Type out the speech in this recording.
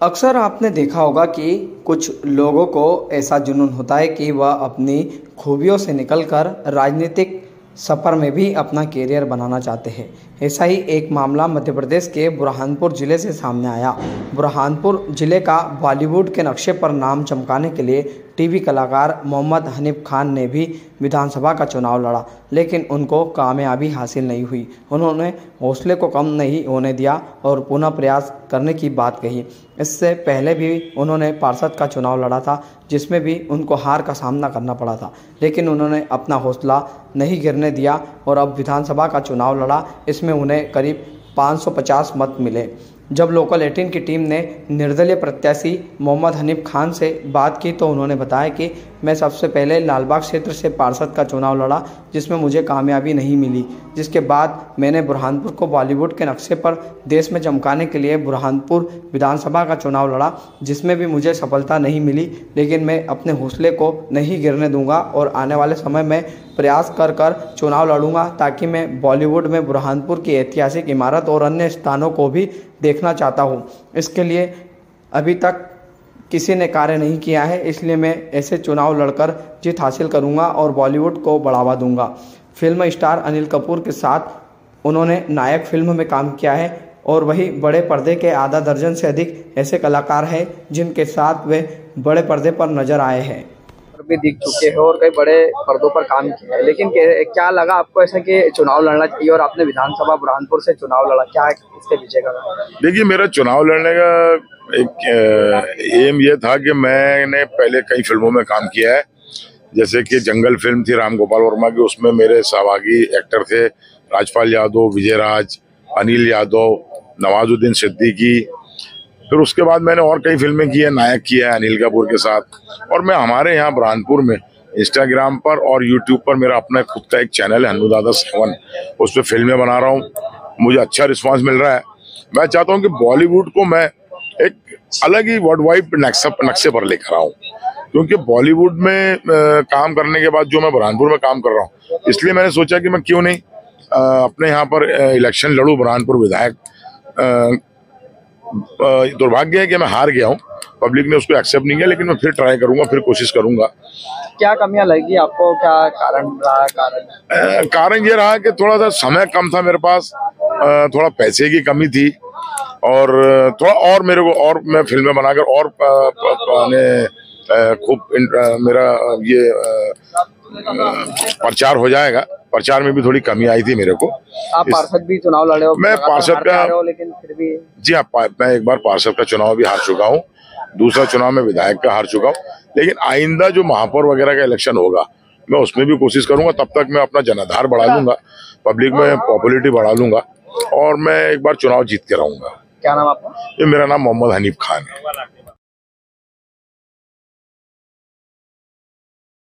अक्सर आपने देखा होगा कि कुछ लोगों को ऐसा जुनून होता है कि वह अपनी खूबियों से निकलकर राजनीतिक सफ़र में भी अपना कैरियर बनाना चाहते हैं। ऐसा ही एक मामला मध्य प्रदेश के बुरहानपुर ज़िले से सामने आया। बुरहानपुर ज़िले का बॉलीवुड के नक्शे पर नाम चमकाने के लिए टीवी कलाकार मोहम्मद हनीफ खान ने भी विधानसभा का चुनाव लड़ा, लेकिन उनको कामयाबी हासिल नहीं हुई। उन्होंने हौसले को कम नहीं होने दिया और पुनः प्रयास करने की बात कही। इससे पहले भी उन्होंने पार्षद का चुनाव लड़ा था, जिसमें भी उनको हार का सामना करना पड़ा था, लेकिन उन्होंने अपना हौसला नहीं गिरने दिया और अब विधानसभा का चुनाव लड़ा। इसमें उन्हें करीब 550 मत मिले। जब लोकल 18 की टीम ने निर्दलीय प्रत्याशी मोहम्मद हनीफ खान से बात की तो उन्होंने बताया कि मैं सबसे पहले लालबाग क्षेत्र से पार्षद का चुनाव लड़ा, जिसमें मुझे कामयाबी नहीं मिली। जिसके बाद मैंने बुरहानपुर को बॉलीवुड के नक्शे पर देश में चमकाने के लिए बुरहानपुर विधानसभा का चुनाव लड़ा, जिसमें भी मुझे सफलता नहीं मिली, लेकिन मैं अपने हौसले को नहीं गिरने दूँगा और आने वाले समय में प्रयास कर कर चुनाव लड़ूँगा, ताकि मैं बॉलीवुड में बुरहानपुर की ऐतिहासिक इमारत और अन्य स्थानों को भी देखना चाहता हूँ। इसके लिए अभी तक किसी ने कार्य नहीं किया है, इसलिए मैं ऐसे चुनाव लड़कर जीत हासिल करूँगा और बॉलीवुड को बढ़ावा दूँगा। फ़िल्म स्टार अनिल कपूर के साथ उन्होंने नायक फ़िल्म में काम किया है और वही बड़े पर्दे के आधा दर्जन से अधिक ऐसे कलाकार हैं जिनके साथ वे बड़े पर्दे पर नज़र आए हैं। भी दिख चुके हैं और कई बड़े पर्दों पर काम किया है। लेकिन क्या लगा आपको ऐसा कि चुनाव लड़ना चाहिए और आपने विधानसभा बुरहानपुर से चुनाव लड़ा? क्या इसके पीछे का? देखिए, मेरा चुनाव लड़ने का एक एम ये था कि मैंने पहले कई फ़िल्मों में काम किया है। जैसे कि जंगल फ़िल्म थी राम गोपाल वर्मा की, उसमें मेरे सहभागी एक्टर थे राजपाल यादव विजय राज अनिल यादव, नवाजुद्दीन सिद्दीकी फिर उसके बाद मैंने और कई फ़िल्में की है, नायक किया है, अनिल कपूर के साथ। और मैं हमारे यहाँ बुरहानपुर में इंस्टाग्राम पर और यूट्यूब पर मेरा अपना खुद का एक चैनल है दादा सेवन। उस पर फ़िल्में बना रहा हूँ। मुझे अच्छा रिस्पॉन्स मिल रहा है। मैं चाहता हूँ कि बॉलीवुड को मैं एक अलग ही वर्ल्ड वाइड नक्शे पर लेकर आऊँ। क्योंकि बॉलीवुड में काम करने के बाद जो मैं बुरहानपुर में काम कर रहा हूँ, इसलिए मैंने सोचा कि मैं क्यों नहीं अपने यहाँ पर इलेक्शन लड़ू बुरहानपुर विधायक दुर्भाग्य है कि मैं हार गया हूँ। पब्लिक ने उसको एक्सेप्ट नहीं किया लेकिन मैं फिर ट्राई करूँगा फिर कोशिश करूँगा। क्या कमियाँ लगी आपको? क्या कारण रहा? कारण? कारण ये रहा कि थोड़ा सा समय कम था मेरे पास। थोड़ा पैसे की कमी थी। और थोड़ा और मेरे को और मैं फ़िल्में बनाकर और खूब मेरा ये प्रचार हो जाएगा। प्रचार में भी थोड़ी कमी आई थी मेरे को। आप पार्षद भी चुनाव लड़े हो मैं पार्षद का लेकिन फिर भी जी हाँ मैं एक बार पार्षद का चुनाव भी हार चुका हूँ। दूसरा चुनाव में विधायक का हार चुका हूँ। लेकिन आइंदा जो महापौर वगैरह का इलेक्शन होगा मैं उसमें भी कोशिश करूँगा तब तक मैं अपना जनाधार बढ़ा लूँगा पब्लिक में पॉपुलरिटी बढ़ा लूँगा और मैं एक बार चुनाव जीत के रहूँगा। क्या नाम आपका? ये मेरा नाम मोहम्मद हनीफ खान है।